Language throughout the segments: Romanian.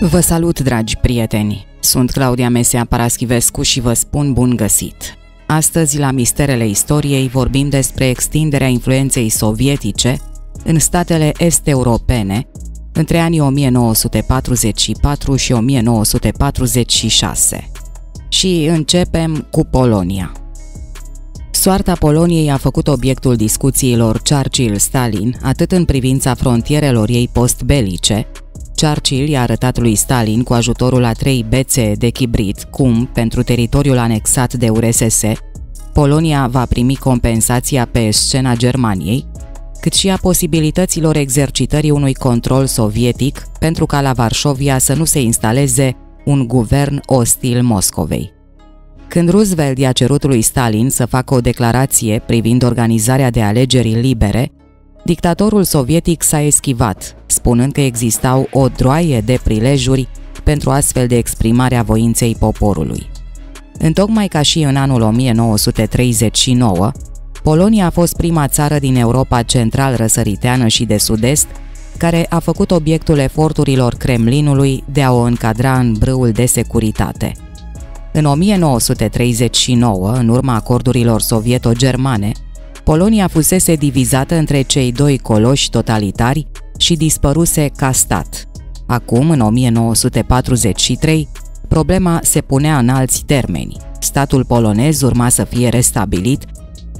Vă salut, dragi prieteni! Sunt Claudia Mesea Paraschivescu și vă spun bun găsit! Astăzi, la Misterele Istoriei, vorbim despre extinderea influenței sovietice în statele est-europene între anii 1944 și 1946. Și începem cu Polonia. Soarta Poloniei a făcut obiectul discuțiilor Churchill-Stalin atât în privința frontierelor ei postbelice, Churchill i-a arătat lui Stalin cu ajutorul a trei bețe de chibrit cum, pentru teritoriul anexat de URSS, Polonia va primi compensația pe scena Germaniei, cât și a posibilităților exercitării unui control sovietic pentru ca la Varșovia să nu se instaleze un guvern ostil Moscovei. Când Roosevelt i-a cerut lui Stalin să facă o declarație privind organizarea de alegeri libere, dictatorul sovietic s-a eschivat, spunând că existau o droaie de prilejuri pentru astfel de exprimare a voinței poporului. Întocmai ca și în anul 1939, Polonia a fost prima țară din Europa central-răsăriteană și de sud-est care a făcut obiectul eforturilor Kremlinului de a o încadra în brâul de securitate. În 1939, în urma acordurilor sovieto-germane, Polonia fusese divizată între cei doi coloși totalitari și dispăruse ca stat. Acum, în 1943, problema se punea în alți termeni. Statul polonez urma să fie restabilit,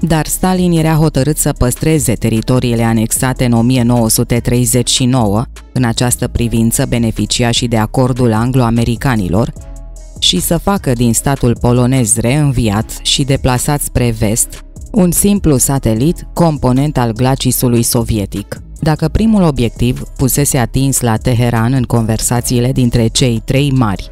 dar Stalin era hotărât să păstreze teritoriile anexate în 1939, în această privință beneficia și de acordul anglo-americanilor, și să facă din statul polonez reînviat și deplasat spre vest un simplu satelit component al glacisului sovietic. Dacă primul obiectiv fusese atins la Teheran în conversațiile dintre cei trei mari,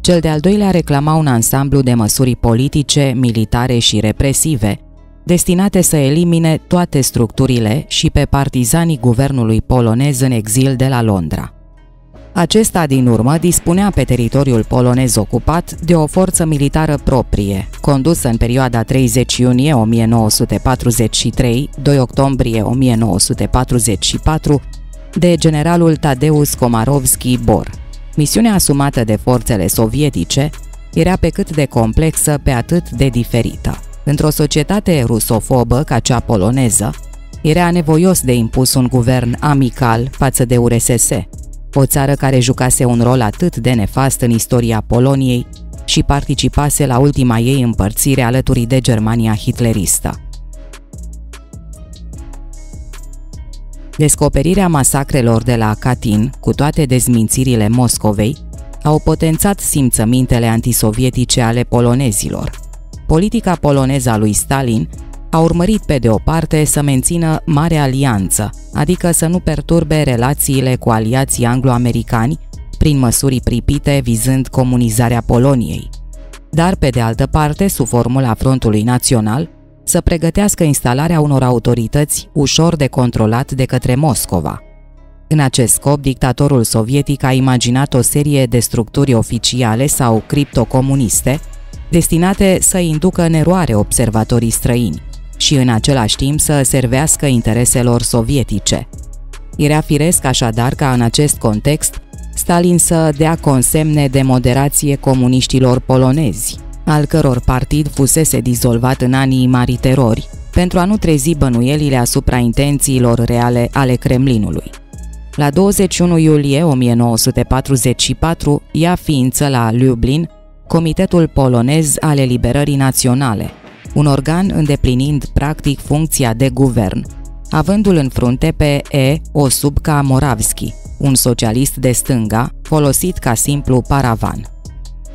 cel de-al doilea reclama un ansamblu de măsuri politice, militare și represive, destinate să elimine toate structurile și pe partizanii guvernului polonez în exil de la Londra. Acesta, din urmă, dispunea pe teritoriul polonez ocupat de o forță militară proprie, condusă în perioada 30 iunie 1943, 2 octombrie 1944, de generalul Tadeusz Komarovski Bor. Misiunea asumată de forțele sovietice era pe cât de complexă, pe atât de diferită. Într-o societate rusofobă ca cea poloneză, era nevoios de impus un guvern amical față de URSS, o țară care jucase un rol atât de nefast în istoria Poloniei și participase la ultima ei împărțire alături de Germania hitleristă. Descoperirea masacrelor de la Katyn, cu toate dezmințirile Moscovei, au potențat simțămintele antisovietice ale polonezilor. Politica poloneză a lui Stalin a urmărit pe de o parte să mențină mare alianță, adică să nu perturbe relațiile cu aliații anglo-americani prin măsuri pripite vizând comunizarea Poloniei. Dar pe de altă parte, sub formula Frontului Național, să pregătească instalarea unor autorități ușor de controlat de către Moscova. În acest scop, dictatorul sovietic a imaginat o serie de structuri oficiale sau criptocomuniste destinate să inducă în eroare observatorii străini, și în același timp să servească intereselor sovietice. Era firesc așadar ca în acest context Stalin să dea consemne de moderație comuniștilor polonezi, al căror partid fusese dizolvat în anii mari terori, pentru a nu trezi bănuielile asupra intențiilor reale ale Kremlinului. La 21 iulie 1944 ia ființă la Lublin Comitetul Polonez al Eliberării Naționale – un organ îndeplinind practic funcția de guvern, avându-l în frunte pe E. Osubka Moravski, un socialist de stânga, folosit ca simplu paravan.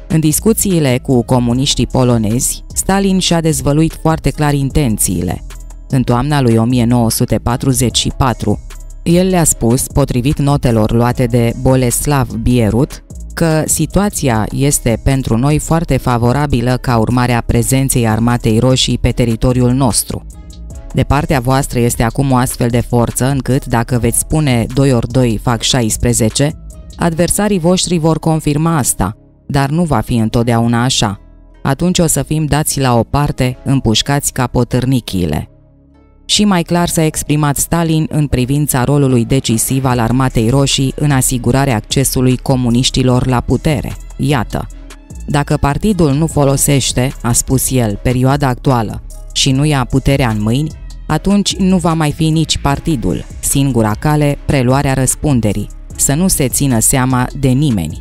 În discuțiile cu comuniștii polonezi, Stalin și-a dezvăluit foarte clar intențiile. În toamna lui 1944, el le-a spus, potrivit notelor luate de Boleslav Bierut, că situația este pentru noi foarte favorabilă ca urmare a prezenței armatei roșii pe teritoriul nostru. De partea voastră este acum o astfel de forță încât, dacă veți spune 2 ori 2 fac 16, adversarii voștri vor confirma asta, dar nu va fi întotdeauna așa. Atunci o să fim dați la o parte, împușcați ca potârnichiile. Și mai clar s-a exprimat Stalin în privința rolului decisiv al armatei roșii în asigurarea accesului comuniștilor la putere. Iată, dacă partidul nu folosește, a spus el, perioada actuală și nu ia puterea în mâini, atunci nu va mai fi nici partidul, singura cale, preluarea răspunderii, să nu se țină seama de nimeni.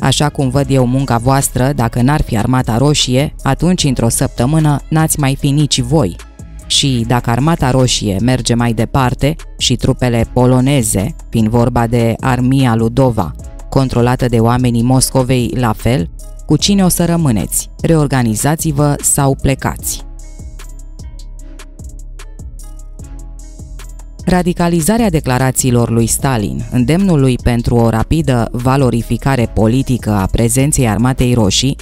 Așa cum văd eu munca voastră, dacă n-ar fi armata roșie, atunci într-o săptămână n-ați mai fi nici voi. Și dacă armata roșie merge mai departe și trupele poloneze, fiind vorba de armia Ludova, controlată de oamenii Moscovei la fel, cu cine o să rămâneți? Reorganizați-vă sau plecați. Radicalizarea declarațiilor lui Stalin, îndemnul lui pentru o rapidă valorificare politică a prezenței armatei roșii,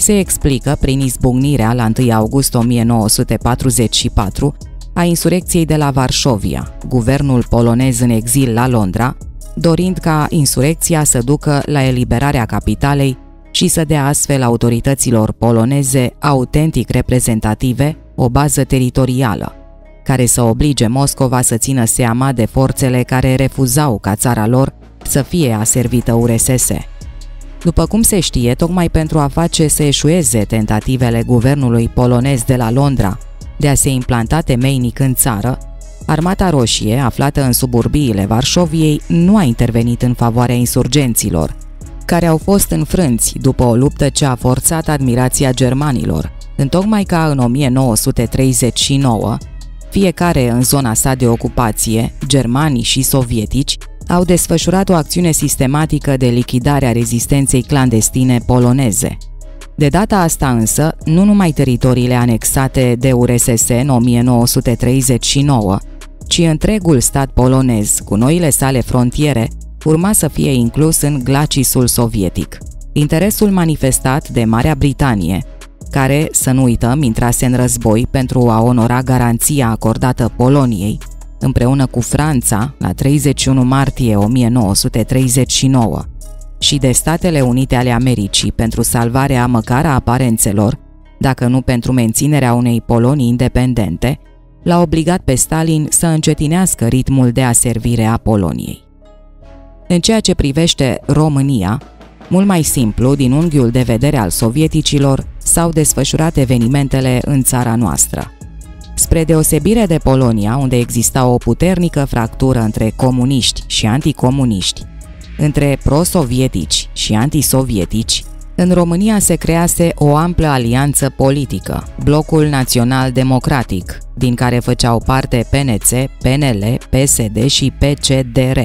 se explică prin izbucnirea la 1 august 1944 a insurecției de la Varșovia, guvernul polonez în exil la Londra, dorind ca insurecția să ducă la eliberarea capitalei și să dea astfel autorităților poloneze autentic reprezentative o bază teritorială, care să oblige Moscova să țină seama de forțele care refuzau ca țara lor să fie aservită URSS. După cum se știe, tocmai pentru a face să eșueze tentativele guvernului polonez de la Londra de a se implanta temeinic în țară, Armata Roșie, aflată în suburbiile Varșoviei, nu a intervenit în favoarea insurgenților, care au fost înfrânți după o luptă ce a forțat admirația germanilor, întocmai ca în 1939, fiecare în zona sa de ocupație, germanii și sovietici, au desfășurat o acțiune sistematică de lichidare a rezistenței clandestine poloneze. De data asta însă, nu numai teritoriile anexate de URSS în 1939, ci întregul stat polonez, cu noile sale frontiere, urma să fie inclus în glacisul sovietic. Interesul manifestat de Marea Britanie, care, să nu uităm, intrase în război pentru a onora garanția acordată Poloniei, împreună cu Franța, la 31 martie 1939, și de Statele Unite ale Americii pentru salvarea măcar a aparențelor, dacă nu pentru menținerea unei Polonii independente, l-a obligat pe Stalin să încetinească ritmul de aservire a Poloniei. În ceea ce privește România, mult mai simplu, din unghiul de vedere al sovieticilor, s-au desfășurat evenimentele în țara noastră. Spre deosebire de Polonia, unde exista o puternică fractură între comuniști și anticomuniști, între pro-sovietici și antisovietici, în România se crease o amplă alianță politică, Blocul Național Democratic, din care făceau parte PNC, PNL, PSD și PCDR,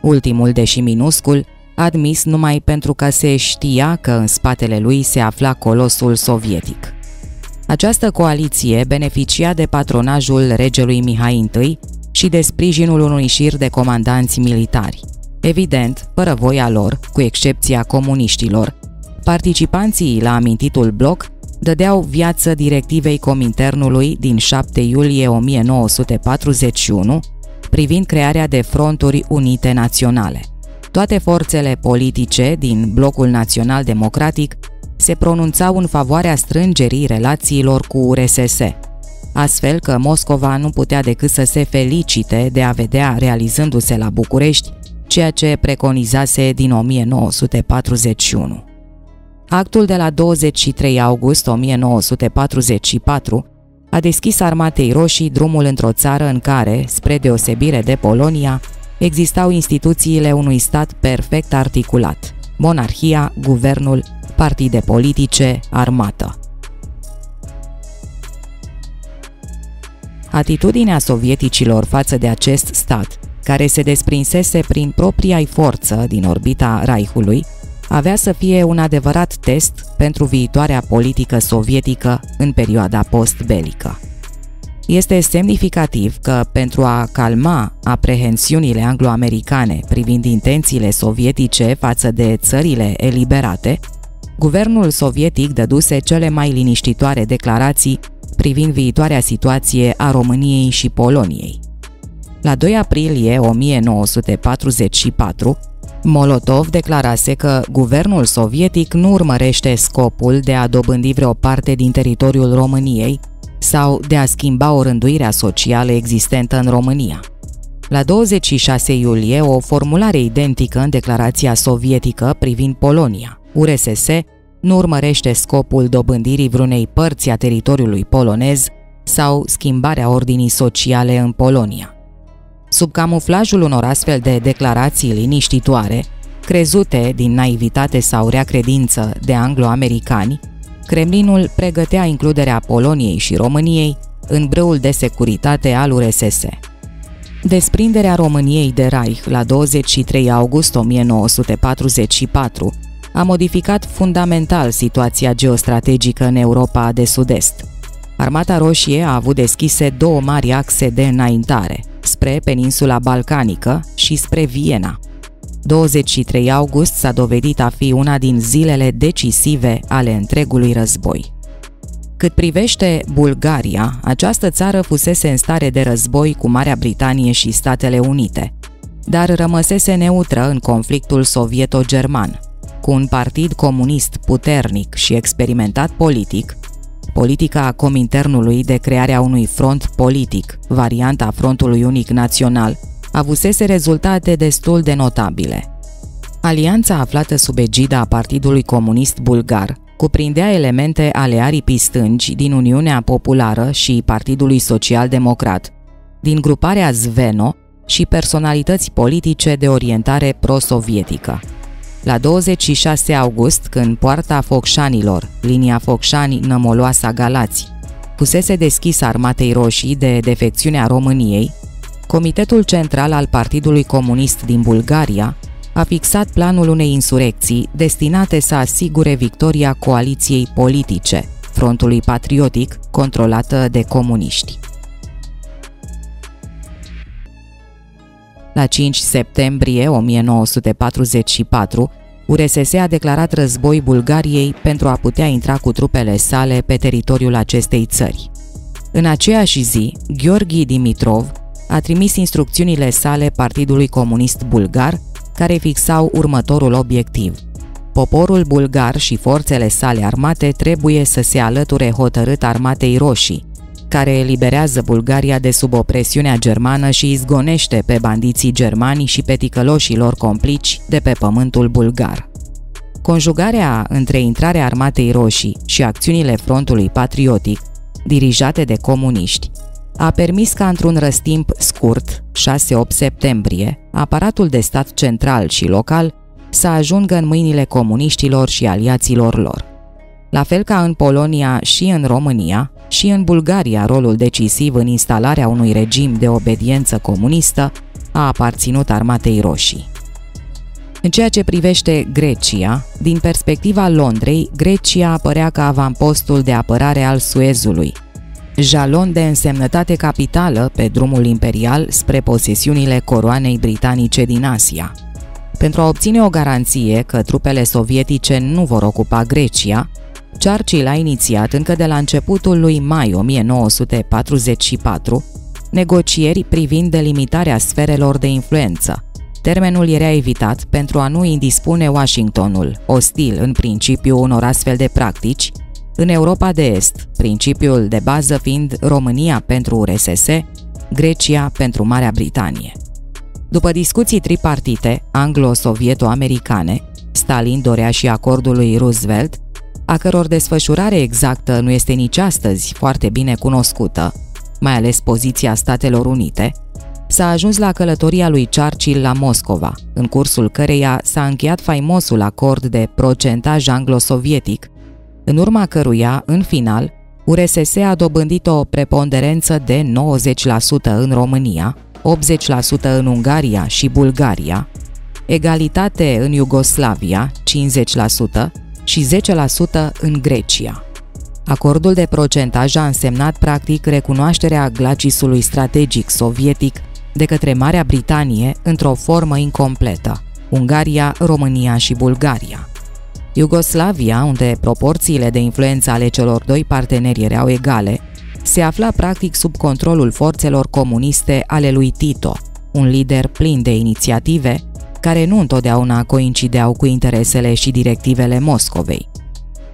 ultimul, deși minuscul, admis numai pentru că se știa că în spatele lui se afla colosul sovietic. Această coaliție beneficia de patronajul regelui Mihai I și de sprijinul unui șir de comandanți militari. Evident, fără voia lor, cu excepția comuniștilor, participanții la amintitul bloc dădeau viață directivei Cominternului din 7 iulie 1941 privind crearea de fronturi unite naționale. Toate forțele politice din Blocul Național Democratic se pronunțau în favoarea strângerii relațiilor cu URSS, astfel că Moscova nu putea decât să se felicite de a vedea realizându-se la București ceea ce preconizase din 1941. Actul de la 23 august 1944 a deschis armatei roșii drumul într-o țară în care, spre deosebire de Polonia, existau instituțiile unui stat perfect articulat, monarhia, guvernul, partide politice, armată. Atitudinea sovieticilor față de acest stat, care se desprinsese prin propria forță din orbita Reichului, avea să fie un adevărat test pentru viitoarea politică sovietică în perioada postbelică. Este semnificativ că pentru a calma aprehensiunile anglo-americane privind intențiile sovietice față de țările eliberate, guvernul sovietic dăduse cele mai liniștitoare declarații privind viitoarea situație a României și Poloniei. La 2 aprilie 1944, Molotov declarase că guvernul sovietic nu urmărește scopul de a dobândi vreo parte din teritoriul României sau de a schimba o rânduire socială existentă în România. La 26 iulie, o formulare identică în declarația sovietică privind Polonia, URSS, nu urmărește scopul dobândirii vreunei părți a teritoriului polonez sau schimbarea ordinii sociale în Polonia. Sub camuflajul unor astfel de declarații liniștitoare, crezute din naivitate sau rea credință de anglo-americani, Kremlinul pregătea includerea Poloniei și României în brâul de securitate al URSS. Desprinderea României de Reich la 23 august 1944 a modificat fundamental situația geostrategică în Europa de Sud-Est. Armata Roșie a avut deschise două mari axe de înaintare, spre peninsula balcanică și spre Viena. 23 august s-a dovedit a fi una din zilele decisive ale întregului război. Cât privește Bulgaria, această țară fusese în stare de război cu Marea Britanie și Statele Unite, dar rămăsese neutră în conflictul sovieto-german. Cu un partid comunist puternic și experimentat politic, politica Cominternului de crearea unui front politic, varianta Frontului Unic Național, avusese rezultate destul de notabile. Alianța aflată sub egida Partidului Comunist Bulgar cuprindea elemente ale aripii stângi din Uniunea Populară și Partidului Social Democrat, din gruparea Zveno și personalități politice de orientare pro-sovietică. La 26 august, când poarta Focșanilor, linia Focșani-Nămoloasa-Galați, fusese deschisă armatei roșii de defecțiunea României, Comitetul Central al Partidului Comunist din Bulgaria a fixat planul unei insurecții destinate să asigure victoria coaliției politice, Frontului Patriotic, controlată de comuniști. La 5 septembrie 1944, URSS a declarat război Bulgariei pentru a putea intra cu trupele sale pe teritoriul acestei țări. În aceeași zi, Gheorghi Dimitrov a trimis instrucțiunile sale Partidului Comunist Bulgar care fixau următorul obiectiv. Poporul bulgar și forțele sale armate trebuie să se alăture hotărât armatei roșii, care eliberează Bulgaria de sub opresiunea germană și izgonește pe bandiții germani și pe ticăloșilor complici de pe pământul bulgar. Conjugarea între intrarea armatei roșii și acțiunile frontului patriotic, dirijate de comuniști, a permis ca într-un răstimp scurt, 6-8 septembrie, aparatul de stat central și local să ajungă în mâinile comuniștilor și aliaților lor. La fel ca în Polonia și în România, și în Bulgaria rolul decisiv în instalarea unui regim de obediență comunistă a aparținut armatei roșii. În ceea ce privește Grecia, din perspectiva Londrei, Grecia apărea ca avampostul de apărare al Suezului, jalon de însemnătate capitală pe drumul imperial spre posesiunile coroanei britanice din Asia. Pentru a obține o garanție că trupele sovietice nu vor ocupa Grecia, Churchill a inițiat încă de la începutul lui mai 1944 negocieri privind delimitarea sferelor de influență. Termenul era evitat pentru a nu indispune Washingtonul, ostil în principiu unor astfel de practici, în Europa de Est, principiul de bază fiind România pentru URSS, Grecia pentru Marea Britanie. După discuții tripartite anglo-sovieto-americane, Stalin dorea și acordul lui Roosevelt, a căror desfășurare exactă nu este nici astăzi foarte bine cunoscută, mai ales poziția Statelor Unite, s-a ajuns la călătoria lui Churchill la Moscova, în cursul căreia s-a încheiat faimosul acord de procentaj anglo-sovietic, în urma căruia, în final, URSS a dobândit o preponderență de 90% în România, 80% în Ungaria și Bulgaria, egalitate în Iugoslavia, 50%, și 10% în Grecia. Acordul de procentaj a însemnat practic recunoașterea glacisului strategic sovietic de către Marea Britanie într-o formă incompletă, Ungaria, România și Bulgaria. Iugoslavia, unde proporțiile de influență ale celor doi parteneri erau egale, se afla practic sub controlul forțelor comuniste ale lui Tito, un lider plin de inițiative care nu întotdeauna coincideau cu interesele și directivele Moscovei.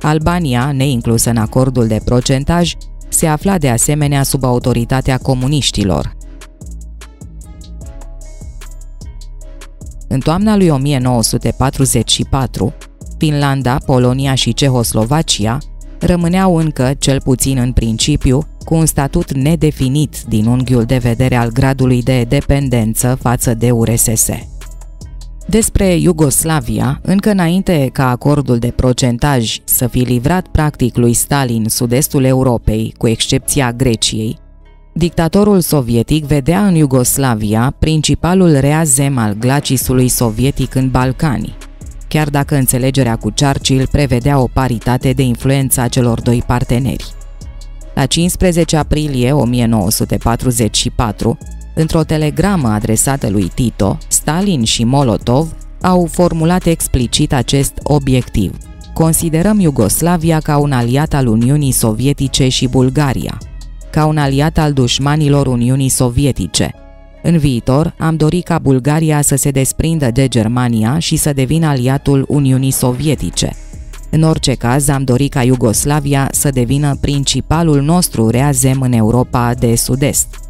Albania, neinclusă în acordul de procentaj, se afla de asemenea sub autoritatea comuniștilor. În toamna lui 1944, Finlanda, Polonia și Cehoslovacia rămâneau încă, cel puțin în principiu, cu un statut nedefinit din unghiul de vedere al gradului de dependență față de URSS. Despre Iugoslavia, încă înainte ca acordul de procentaj să fi livrat practic lui Stalin sud-estul Europei, cu excepția Greciei, dictatorul sovietic vedea în Iugoslavia principalul reazem al glacisului sovietic în Balcani, chiar dacă înțelegerea cu Churchill prevedea o paritate de influență a celor doi parteneri. La 15 aprilie 1944, într-o telegramă adresată lui Tito, Stalin și Molotov au formulat explicit acest obiectiv. Considerăm Iugoslavia ca un aliat al Uniunii Sovietice și Bulgaria, ca un aliat al dușmanilor Uniunii Sovietice. În viitor, am dorit ca Bulgaria să se desprindă de Germania și să devină aliatul Uniunii Sovietice – în orice caz, am dorit ca Iugoslavia să devină principalul nostru reazem în Europa de Sud-Est.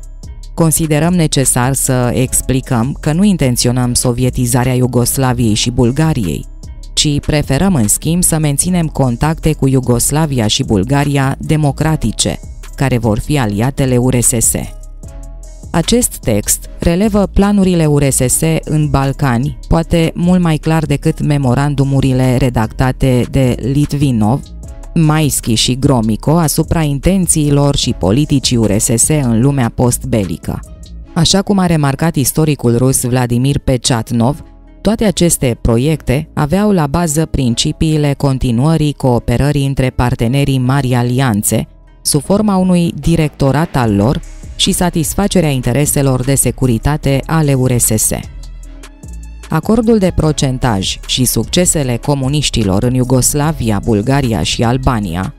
Considerăm necesar să explicăm că nu intenționăm sovietizarea Iugoslaviei și Bulgariei, ci preferăm în schimb să menținem contacte cu Iugoslavia și Bulgaria democratice, care vor fi aliatele URSS. Acest text relevă planurile URSS în Balcani, poate mult mai clar decât memorandumurile redactate de Litvinov, Maischi și Gromyko asupra intențiilor și politicii URSS în lumea postbelică. Așa cum a remarcat istoricul rus Vladimir Pechatnov, toate aceste proiecte aveau la bază principiile continuării cooperării între partenerii Mari Alianțe, sub forma unui directorat al lor și satisfacerea intereselor de securitate ale URSS. Acordul de procentaj și succesele comuniștilor în Iugoslavia, Bulgaria și Albania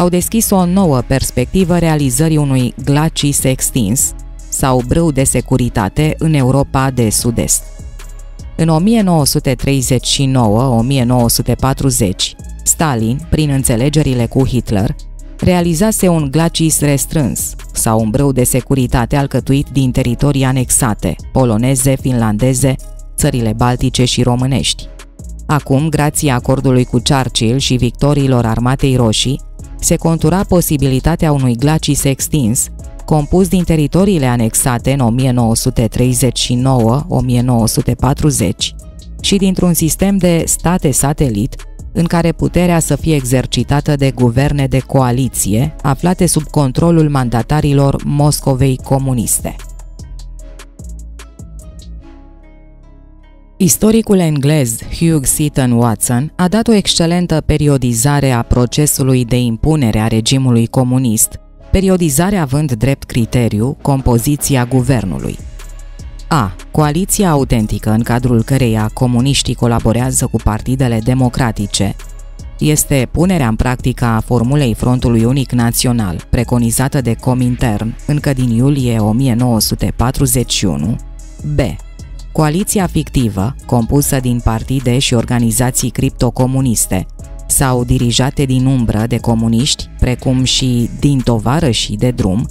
au deschis o nouă perspectivă realizării unui glacis extins sau brâu de securitate în Europa de Sud-Est. În 1939-1940, Stalin, prin înțelegerile cu Hitler, realizase un glacis restrâns sau un brâu de securitate alcătuit din teritorii anexate, poloneze, finlandeze, țările baltice și românești. Acum, grație acordului cu Churchill și victoriilor armatei roșii, se contura posibilitatea unui glacis extins, compus din teritoriile anexate în 1939-1940 și dintr-un sistem de state satelit în care puterea să fie exercitată de guverne de coaliție aflate sub controlul mandatarilor Moscovei comuniste. Istoricul englez Hugh Seaton Watson a dat o excelentă periodizare a procesului de impunere a regimului comunist, periodizare având drept criteriu compoziția guvernului – a. Coaliția autentică în cadrul căreia comuniștii colaborează cu partidele democratice este punerea în practică a formulei Frontului Unic Național, preconizată de Comintern încă din iulie 1941. B. Coaliția fictivă, compusă din partide și organizații criptocomuniste, sau dirijate din umbră de comuniști, precum și din tovară și de drum,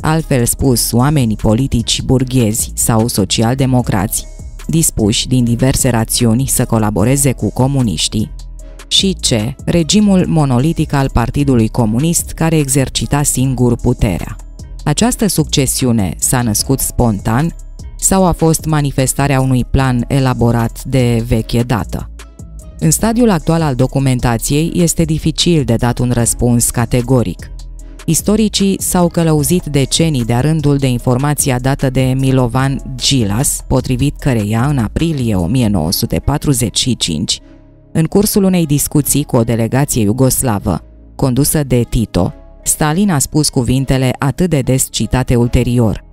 altfel spus oamenii politici burghezi sau socialdemocrați, dispuși din diverse rațiuni să colaboreze cu comuniștii, și C. Regimul monolitic al Partidului Comunist care exercita singur puterea. Această succesiune s-a născut spontan sau a fost manifestarea unui plan elaborat de veche dată? În stadiul actual al documentației este dificil de dat un răspuns categoric. Istoricii s-au călăuzit decenii de-a rândul de informația dată de Milovan Gilas, potrivit căreia în aprilie 1945, în cursul unei discuții cu o delegație iugoslavă, condusă de Tito, Stalin a spus cuvintele atât de des citate ulterior.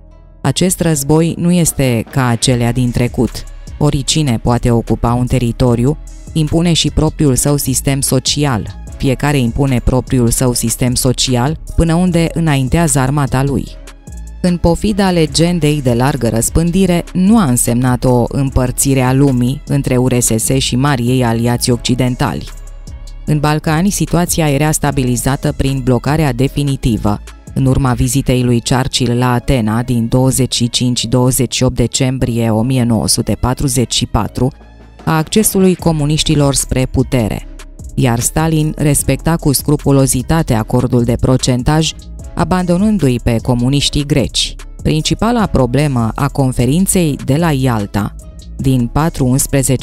Acest război nu este ca acelea din trecut. Oricine poate ocupa un teritoriu, impune și propriul său sistem social, fiecare impune propriul său sistem social până unde înaintează armata lui. În pofida legendei de largă răspândire, nu a însemnat o împărțire a lumii între URSS și marii ei aliați occidentali. În Balcani, situația era stabilizată prin blocarea definitivă, În urma vizitei lui Churchill la Atena din 25-28 decembrie 1944, a accesului comuniștilor spre putere, iar Stalin respecta cu scrupulozitate acordul de procentaj, abandonându-i pe comuniștii greci. Principala problemă a conferinței de la Ialta din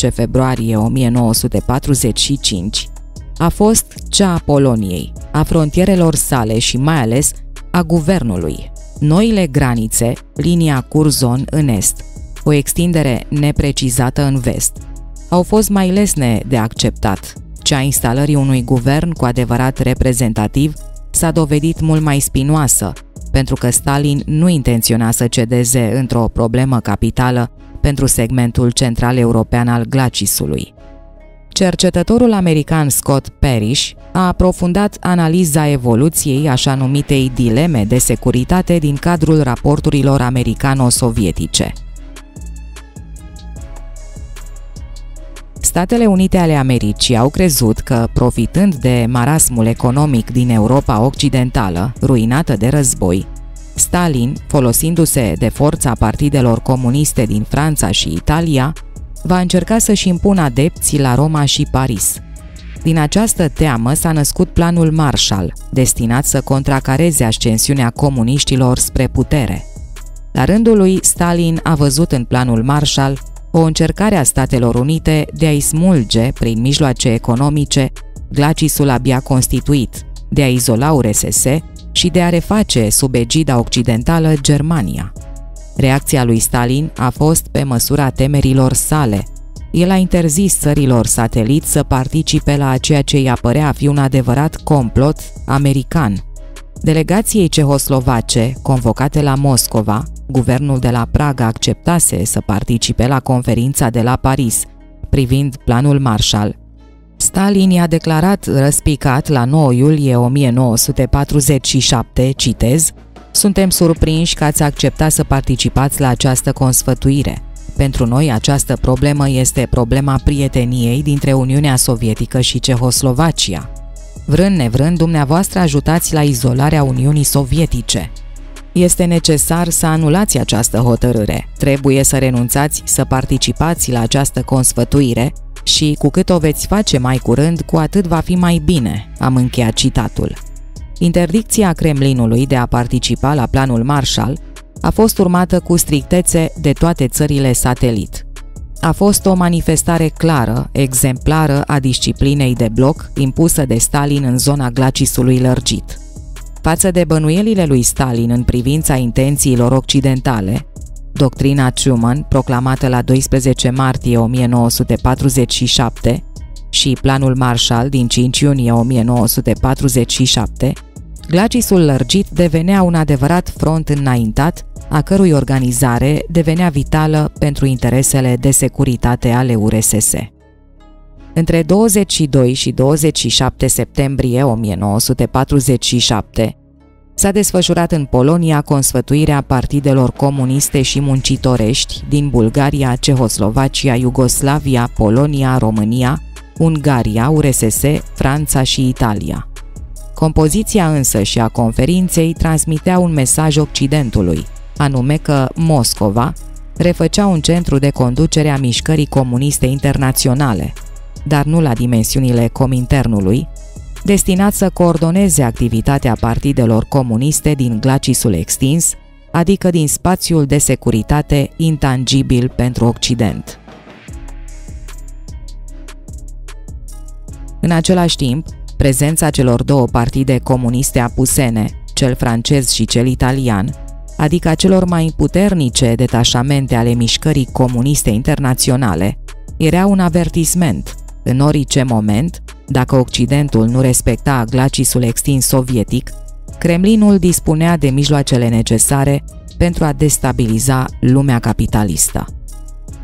4-11 februarie 1945 a fost cea a Poloniei, a frontierelor sale și mai ales a guvernului. Noile granițe, linia Curzon în est, o extindere neprecizată în vest, au fost mai lesne de acceptat. Cea instalării unui guvern cu adevărat reprezentativ s-a dovedit mult mai spinoasă, pentru că Stalin nu intenționa să cedeze într-o problemă capitală pentru segmentul central european al glacisului. Cercetătorul american Scott Parrish a aprofundat analiza evoluției așa numitei dileme de securitate din cadrul raporturilor americano-sovietice. Statele Unite ale Americii au crezut că, profitând de marasmul economic din Europa Occidentală, ruinată de război, Stalin, folosindu-se de forța partidelor comuniste din Franța și Italia, va încerca să-și impună adepții la Roma și Paris. Din această teamă s-a născut planul Marshall, destinat să contracareze ascensiunea comuniștilor spre putere. La rândul lui, Stalin a văzut în planul Marshall o încercare a Statelor Unite de a-i smulge, prin mijloace economice, glacisul abia constituit, de a izola URSS și de a reface sub egida occidentală Germania. Reacția lui Stalin a fost pe măsura temerilor sale. El a interzis țărilor satelit să participe la ceea ce îi apărea a fi un adevărat complot american. Delegației cehoslovace, convocate la Moscova, guvernul de la Praga acceptase să participe la conferința de la Paris privind planul Marshall. Stalin i-a declarat răspicat la 9 iulie 1947, citez, suntem surprinși că ați acceptat să participați la această consfătuire. Pentru noi această problemă este problema prieteniei dintre Uniunea Sovietică și Cehoslovacia. Vrând nevrând, dumneavoastră ajutați la izolarea Uniunii Sovietice. Este necesar să anulați această hotărâre. Trebuie să renunțați să participați la această consfătuire și cu cât o veți face mai curând, cu atât va fi mai bine, am încheiat citatul. Interdicția Kremlinului de a participa la planul Marshall a fost urmată cu strictețe de toate țările satelit. A fost o manifestare clară, exemplară a disciplinei de bloc impusă de Stalin în zona glacisului lărgit. Față de bănuielile lui Stalin în privința intențiilor occidentale, doctrina Truman, proclamată la 12 martie 1947, și planul Marshall din 5 iunie 1947, glacisul lărgit devenea un adevărat front înaintat, a cărui organizare devenea vitală pentru interesele de securitate ale URSS. Între 22 și 27 septembrie 1947, s-a desfășurat în Polonia consfătuirea partidelor comuniste și muncitorești din Bulgaria, Cehoslovacia, Iugoslavia, Polonia, România, Ungaria, URSS, Franța și Italia. Compoziția însă și a conferinței transmitea un mesaj Occidentului, anume că Moscova refăcea un centru de conducere a mișcării comuniste internaționale, dar nu la dimensiunile cominternului, destinat să coordoneze activitatea partidelor comuniste din glacisul extins, adică din spațiul de securitate intangibil pentru Occident. În același timp, prezența celor două partide comuniste apusene, cel francez și cel italian, adică a celor mai puternice detașamente ale mișcării comuniste internaționale, era un avertisment. În orice moment, dacă Occidentul nu respecta glacisul extins sovietic, Kremlinul dispunea de mijloacele necesare pentru a destabiliza lumea capitalistă.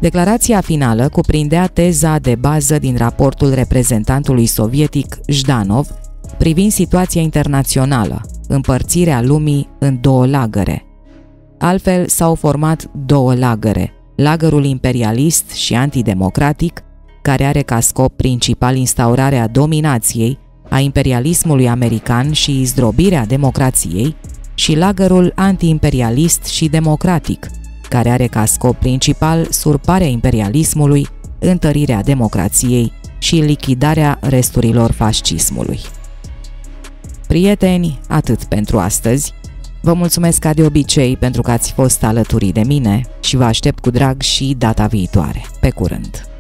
Declarația finală cuprindea teza de bază din raportul reprezentantului sovietic Jdanov privind situația internațională, împărțirea lumii în două lagăre. Altfel s-au format două lagăre, lagărul imperialist și antidemocratic, care are ca scop principal instaurarea dominației, a imperialismului american și zdrobirea democrației, și lagărul antiimperialist și democratic, care are ca scop principal surparea imperialismului, întărirea democrației și lichidarea resturilor fascismului. Prieteni, atât pentru astăzi. Vă mulțumesc ca de obicei pentru că ați fost alături de mine și vă aștept cu drag și data viitoare. Pe curând!